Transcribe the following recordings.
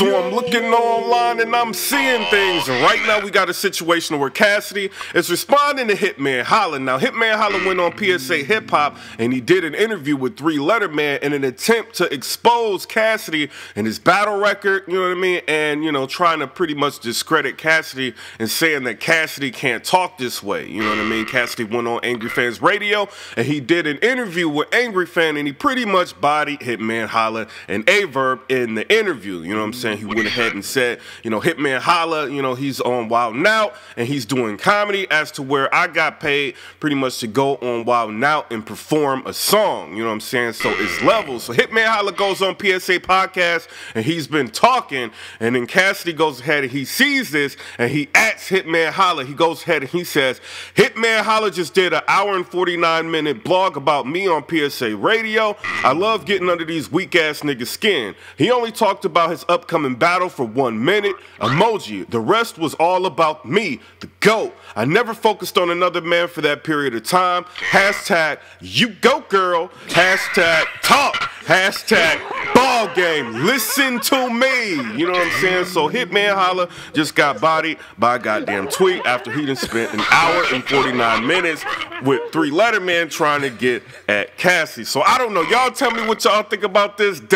So I'm looking online and I'm seeing things. And right now we got a situation where Cassidy is responding to Hitman Holla. Now Hitman Holla went on PSA Hip Hop and he did an interview with Three Letter Man in an attempt to expose Cassidy and his battle record, you know what I mean? And you know, trying to pretty much discredit Cassidy and saying that Cassidy can't talk this way. You know what I mean? Cassidy went on Angry Fans Radio and he did an interview with Angry Fan and he pretty much bodied Hitman Holla and Aye Verb in the interview. You know what I'm saying? Saying? He went ahead and said, you know, Hitman Holla, you know, he's on Wild 'N Out and he's doing comedy as to where I got paid pretty much to go on Wild 'N Out and perform a song. You know what I'm saying? So it's levels. So Hitman Holla goes on PSA podcast and he's been talking, and then Cassidy goes ahead and he sees this and he asks Hitman Holla. He goes ahead and he says, Hitman Holla just did an hour and 49 minute blog about me on PSA radio. I love getting under these weak ass niggas' skin. He only talked about his upcoming upcoming battle for one minute. Emoji. The rest was all about me, the GOAT. I never focused on another man for that period of time. Hashtag you go girl. Hashtag talk. Hashtag ball game. Listen to me. You know what I'm saying? So Hitman Holla just got bodied by a goddamn tweet after he done spent an hour and 49 minutes with three lettermen trying to get at Cassie. So I don't know. Y'all tell me what y'all think about this.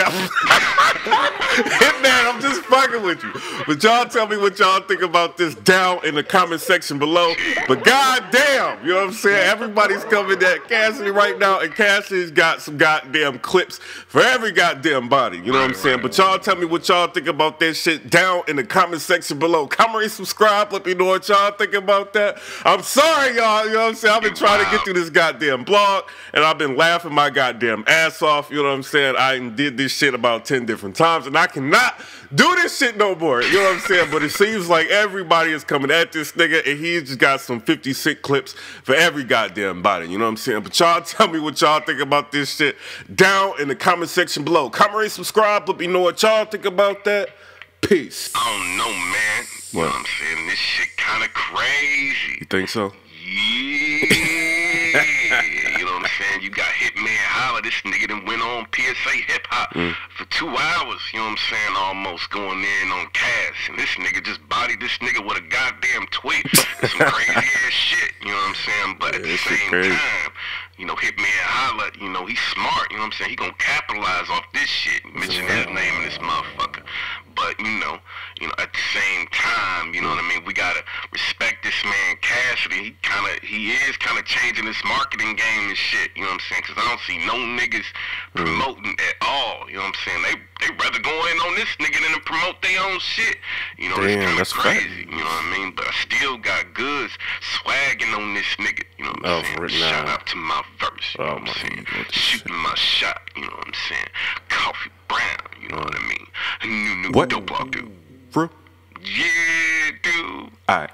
Hitman, I'm just fucking with you. But y'all tell me what y'all think about this down in the comment section below. But goddamn, you know what I'm saying? Everybody's coming at Cassidy right now, and Cassidy's got some goddamn clips for every goddamn body. You know what I'm saying? But y'all tell me what y'all think about that shit down in the comment section below. Comment subscribe. Let me know what y'all think about that. I'm sorry, y'all. You know what I'm saying? I've been trying to get through this goddamn blog, and I've been laughing my goddamn ass off. You know what I'm saying? I did this shit about 10 different times, and I cannot do this shit no more. You know what I'm saying? But it seems like everybody is coming at this nigga, and he's just got some 50 cent clips for every goddamn body. You know what I'm saying? But y'all tell me what y'all think about this shit down in the comment section below. Comment, rate, subscribe. Let me know what y'all think about that. Peace. I don't know, man. You know what I'm saying? This shit kind of crazy. You think so? Yeah. you know what I'm saying? You got. This nigga done went on PSA Hip Hop mm. for two hours. You know what I'm saying? Almost going in on Cass. And this nigga just bodied this nigga with a goddamn tweet. Some crazy ass shit. You know what I'm saying? But at the same time, you know, Hitman Holla, you know, he's smart. You know what I'm saying? He gonna capitalize off this shit. Mention his name in this motherfucker. But you know, you know, at the same time, you know what I mean. We gotta respect this man Cassidy. He kind of, he is kind of changing this marketing game and shit. You know what I'm saying? Cause I don't see no niggas promoting at all. You know what I'm saying? They they rather go in on this nigga than to promote their own shit. You know, Damn, of crazy. You know what I mean? But I still got Goodz swagging on this nigga. You know what I'm oh, saying? Shout out to my verse. You oh, know what I'm saying? Shooting my shot. You know what I'm saying? Coffee Brown. You know what I mean? New, new what? dope walk, dude. For Yeah, dude. All right.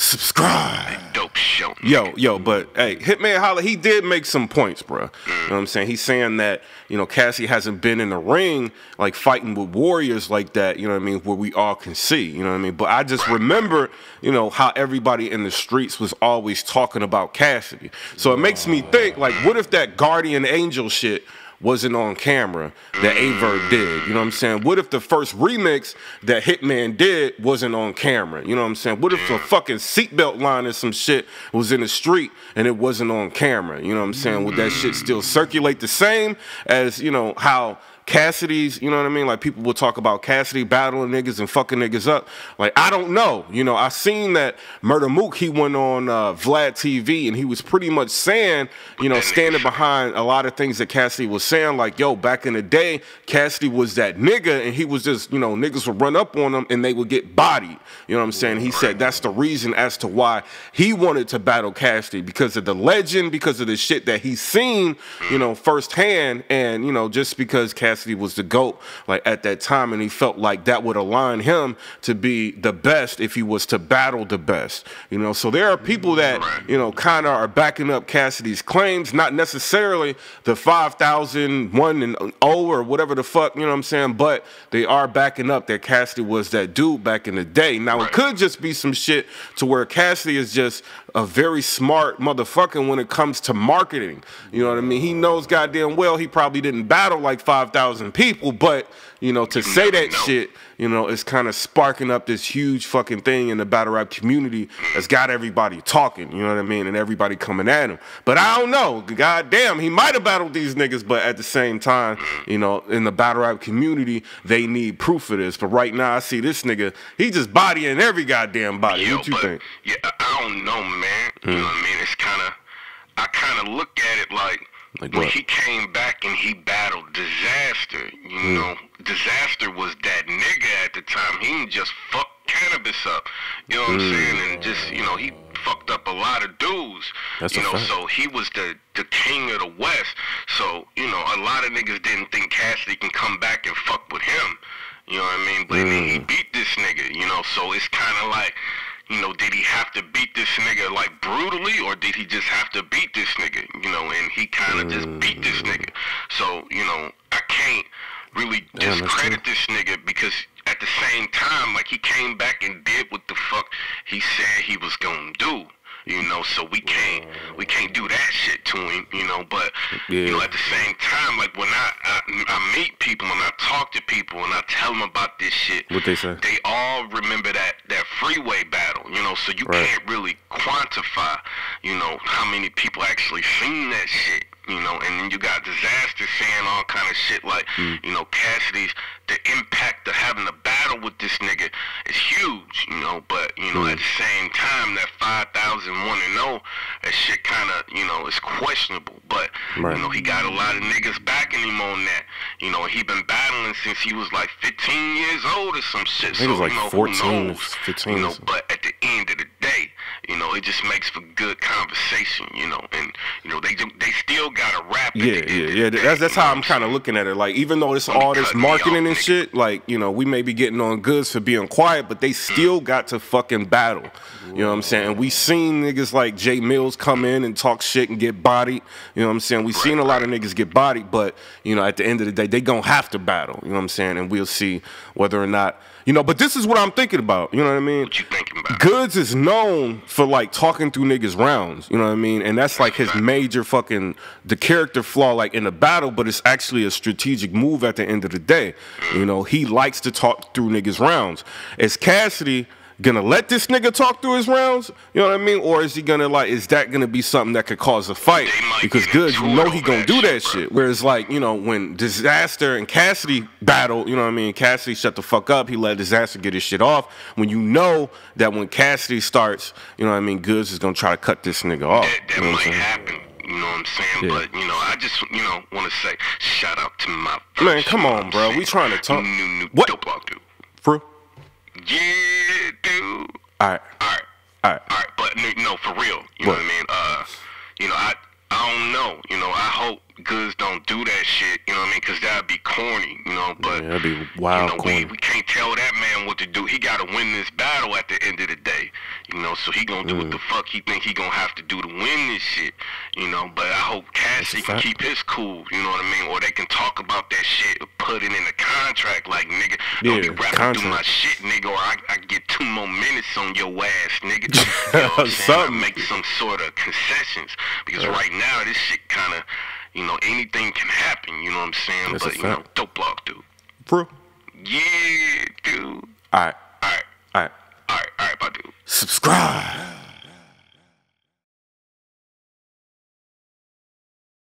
Subscribe. Dope show. Yo, yo, but hey, Hitman Holla, he did make some points, bro. Mm. You know what I'm saying? He's saying that, you know, Cassie hasn't been in the ring, like fighting with warriors like that, you know what I mean, where we all can see, you know what I mean? But I just remember, you know, how everybody in the streets was always talking about Cassidy. So it makes me think, like, what if that guardian angel shit wasn't on camera that Aye Verb did. You know what I'm saying? What if the first remix that Hitman did wasn't on camera? You know what I'm saying? What if a fucking seatbelt line or some shit was in the street and it wasn't on camera? You know what I'm saying? Would that shit still circulate the same as, you know, how Cassidy's, you know what I mean? Like people will talk about Cassidy battling niggas and fucking niggas up. Like I don't know. You know, I seen that Murder Mook, he went on uh, Vlad TV and he was pretty much saying, you know, standing behind a lot of things that Cassidy was saying. Like, yo, back in the day, Cassidy was that nigga and he was just, you know, niggas would run up on him and they would get bodied. You know what I'm saying? He said that's the reason as to why he wanted to battle Cassidy because of the legend, because of the shit that he's seen, you know, firsthand, and you know, just because Cassidy Cassidy was the GOAT like at that time, and he felt like that would align him to be the best if he was to battle the best. You know, so there are people that, you know, kind of are backing up Cassidy's claims, not necessarily the 5,001 and 0 or whatever the fuck, you know what I'm saying, but they are backing up that Cassidy was that dude back in the day. Now, it could just be some shit to where Cassidy is just a very smart motherfucker when it comes to marketing. You know what I mean? He knows goddamn well he probably didn't battle like 5,000 thousand people, but you know, to say that shit, you know, it's kind of sparking up this huge fucking thing in the battle rap community that's got everybody talking. You know what I mean? And everybody coming at him. But I don't know. God damn, he might have battled these niggas, but at the same time, you know, in the battle rap community, they need proof of this. But right now, I see this nigga. He just bodying every goddamn body. Yo, what you think? Yeah, I- I don't know, man. You know what I hmm. mean? It's kind of, I kind of look at it like, Like when what? he came back and he battled Dizaster. You hmm. know, Dizaster was that nigga at the time. He just fucked Canibus up. You know what I'm hmm. saying? And just, you know, he fucked up a lot of dudes. That's you know, fact. so he was the the king of the West. So you know, a lot of niggas didn't think Cassidy can come back and fuck with him. You know what I mean? But then he hmm. beat this nigga. You know, so it's kind of like. You know, did he have to beat this nigga like brutally, or did he just have to beat this nigga? You know, and he kind of just beat this mm. nigga. So you know, I can't really that's discredit this nigga because at the same time, like he came back and did what the fuck he said he was gonna do. You know, so we can't we can't do that shit to him. You know, but you know at the same time, like when I, I I meet people and I talk to people and I tell them about this shit, What they say? they all remember that that freeway battle, you know. So you Right. can't really quantify, you know, how many people actually seen that shit, you know. And then you got Dizaster saying all kind of shit like, Hmm. you know, Cassidy's the impact of having a battle with this nigga is huge, you know. But you know, Hmm. at the same time, that five thousand one and zero, that shit kind of, you know, is questionable. But Right. you know, he got a lot of niggas backing him on that. You know, he been battling since he was like 15 years old or some shit. think it was so, like you know, 14 who or knows? 15 You know, but at the end of the you know, it just makes for good conversation. You know, and you know they they still got to rap. Yeah, yeah, yeah. day, That's that's you know how I'm kind of looking at it. Like, even though it's all this marketing and shit, like you know, we may be getting on Goodz for being quiet, but they mm. still got to fucking battle. You know what I'm saying? And we seen niggas like Jay Mills come in and talk shit and get bodied. You know what I'm saying? We seen a lot of niggas get bodied, but you know, at the end of the day, they gonna have to battle. You know what I'm saying? And we'll see whether or not you know. But this is what I'm thinking about. You know what I mean? What you thinking about? Goodz is known for like talking through niggas rounds, you know what I mean? And that's like his major fucking the character flaw like in the battle, but it's actually a strategic move at the end of the day. You know, he likes to talk through niggas rounds. As Cassidy gonna let this nigga talk through his rounds? You know what I mean? Or is he gonna like is that gonna be something that could cause a fight? Because Goodz, you know he gonna do that shit. Whereas like, you know, when Dizaster and Cassidy battled, you know what I mean? Cassidy shut the fuck up. He let Dizaster get his shit off. When you know that when Cassidy starts, you know what I mean, Goodz is gonna try to cut this nigga off. that, that you know what might happen. You know what I'm saying? Yeah. But you know, I just you know want to say shout out to my Man, come on, bro. We trying to talk- New, new What? Yeah, dude. Alright. All right. Alright. All right, but no, for real. You know What? what I mean? Uh, you know, I I don't know. You know, I hope Goodz don't do that shit. You know what I mean? Because that'd be corny. You know, but Yeah, that'd be wild you know, corny. We, we can't tell that man what to do. He got to win this battle at the end of the day. You know, so he gonna do Mm. what the fuck he think he gonna have to do to win this shit. You know, but I hope Cassie can keep his cool. You know what I mean? Or they can talk about that shit, put it in a contract, like nigga, don't be Yeah, rapping through my shit, nigga, or I, I get two more minutes on your ass, nigga. You know what I'm saying? I make some sort of concessions because right now this shit kind of, you know, anything can happen. You know what I'm saying? That's but you know, dope block, dude. For? Yeah, dude. Alright. All right, Alright. all right, all right, my dude. Subscribe.